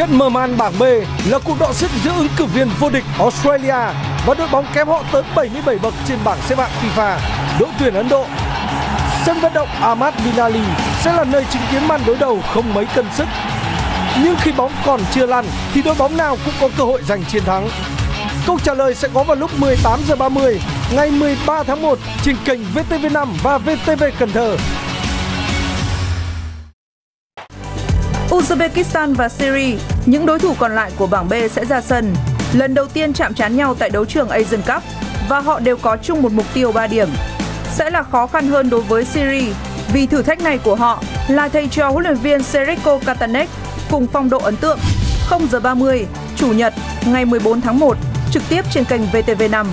Trận mở màn bảng B là cuộc đọ sức giữa ứng cử viên vô địch Australia và đội bóng kém họ tới 77 bậc trên bảng xếp hạng FIFA, đội tuyển Ấn Độ. Sân vận động Ahmad Bin Ali sẽ là nơi chứng kiến màn đối đầu không mấy cân sức. Nhưng khi bóng còn chưa lăn thì đội bóng nào cũng có cơ hội giành chiến thắng. Câu trả lời sẽ có vào lúc 18 giờ 30 ngày 13 tháng 1 trên kênh VTV5 và VTV Cần Thơ. Uzbekistan và Syria, những đối thủ còn lại của bảng B sẽ ra sân. Lần đầu tiên chạm trán nhau tại đấu trường Asian Cup và họ đều có chung một mục tiêu 3 điểm. Sẽ là khó khăn hơn đối với Syria vì thử thách này của họ là thầy trò huấn luyện viên Seriko Katanek cùng phong độ ấn tượng 0 giờ 30 Chủ nhật ngày 14 tháng 1 trực tiếp trên kênh VTV5.